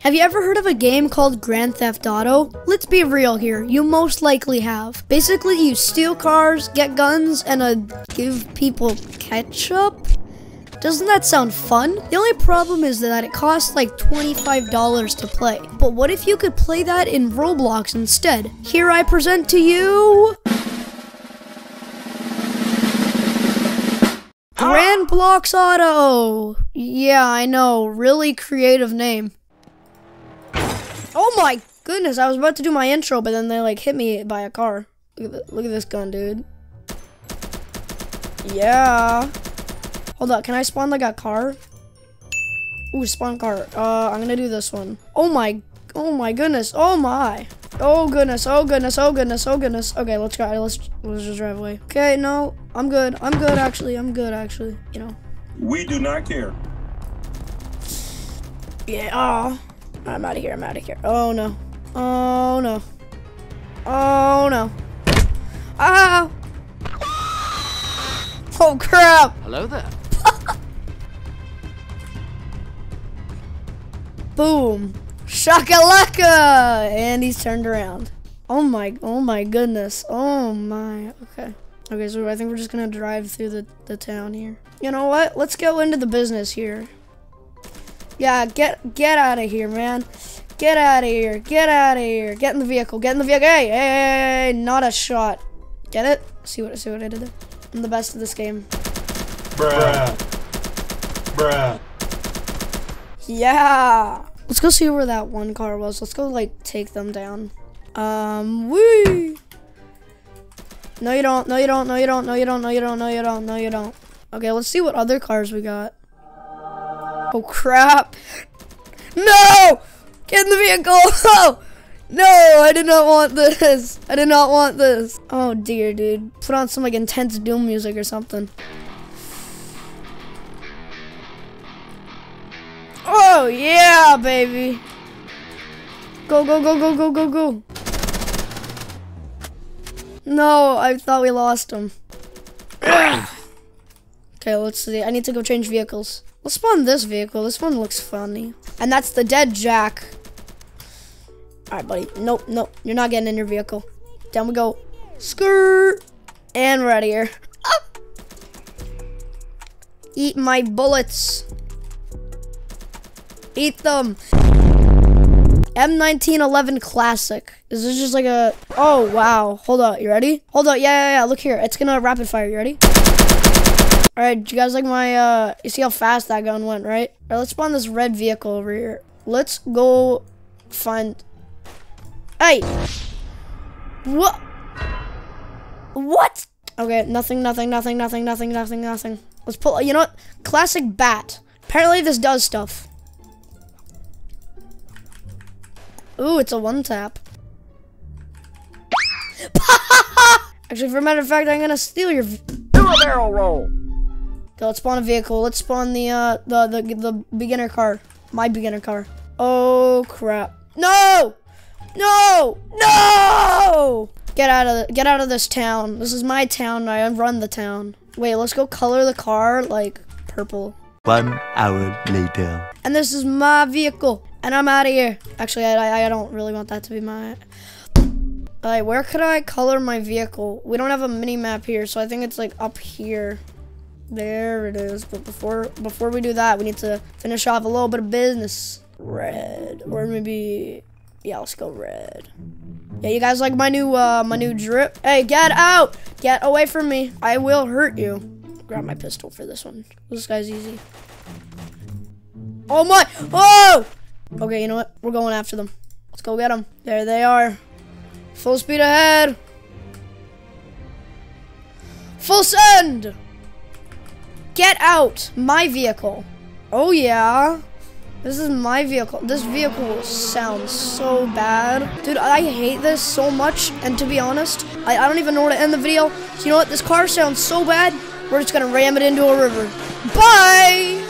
Have you ever heard of a game called Grand Theft Auto? Let's be real here, you most likely have. Basically, you steal cars, get guns, and uh, give people ketchup? Doesn't that sound fun? The only problem is that it costs like $25 to play. But what if you could play that in Roblox instead? Here I present to you... Grand Blox Auto! Yeah, I know, really creative name. Oh my goodness, I was about to do my intro, but then they like hit me by a car. Look at, look at this gun, dude. Yeah. Hold up, can I spawn like a car? Ooh, spawn car. Uh, I'm gonna do this one. Oh my, oh my goodness, oh my. Oh goodness, oh goodness, oh goodness, oh goodness. Okay, let's go, let's, let's just drive away. Okay, no, I'm good, I'm good actually, I'm good actually, you know. We do not care. Yeah, oh. I'm out of here. I'm out of here. Oh no. Oh no. Oh no. Ah! Oh crap! Hello there. Boom. Shakalaka! And he's turned around. Oh my, oh my goodness. Oh my, okay. Okay, so I think we're just gonna drive through the, the town here. You know what? Let's go into the business here. Yeah, get get out of here, man. Get out of here. Get out of here. Get in the vehicle. Get in the vehicle. Hey, hey, hey, not a shot. Get it? See what see what I did there? I'm the best of this game. Bruh. Bruh. Yeah. Let's go see where that one car was. Let's go like take them down. Um, wee. No, you don't. No, you don't. No, you don't. No, you don't. No, you don't. No, you don't. No, you don't. Okay, let's see what other cars we got. Oh crap! No! Get in the vehicle! Oh! No, I did not want this. I did not want this. Oh dear, dude. Put on some like intense doom music or something. Oh yeah, baby. Go, go, go, go, go, go, go. No, I thought we lost him. okay, let's see. I need to go change vehicles. Let's spawn this vehicle. This one looks funny. And that's the dead Jack. All right, buddy. Nope, nope. You're not getting in your vehicle. Down we go. Skirt. And we're out of here. Ah! Eat my bullets. Eat them. M1911 Classic. Is this just like a... Oh, wow. Hold up. You ready? Hold up. Yeah, yeah, yeah. Look here. It's gonna rapid fire. You ready? All right, do you guys like my, uh, you see how fast that gun went, right? All right, let's spawn this red vehicle over here. Let's go find, hey, what? What? Okay, nothing, nothing, nothing, nothing, nothing, nothing, nothing. Let's pull, you know what? Classic bat. Apparently this does stuff. Ooh, it's a one tap. Actually, for a matter of fact, I'm gonna steal your. Do a barrel roll. Okay, let's spawn a vehicle. Let's spawn the uh the the the beginner car. My beginner car. Oh crap. No! No! No! Get out of the, get out of this town. This is my town. I run the town. Wait, let's go color the car like purple. One hour later. And this is my vehicle. And I'm out of here. Actually, I, I, I don't really want that to be my... Alright, where could I color my vehicle? We don't have a mini map here, so I think it's like up here. There it is. But before before we do that, we need to finish off a little bit of business. Red. Or maybe yeah, let's go red. Yeah, you guys like my new uh my new drip? Hey, get out! Get away from me. I will hurt you. Grab my pistol for this one. This guy's easy. Oh my! Oh! Okay, you know what? We're going after them. Let's go get them. There they are. Full speed ahead. Full send! Get out! My vehicle. Oh yeah. This is my vehicle. This vehicle sounds so bad. Dude, I hate this so much. And to be honest, I, I don't even know where to end the video. So you know what? This car sounds so bad. We're just gonna ram it into a river. Bye!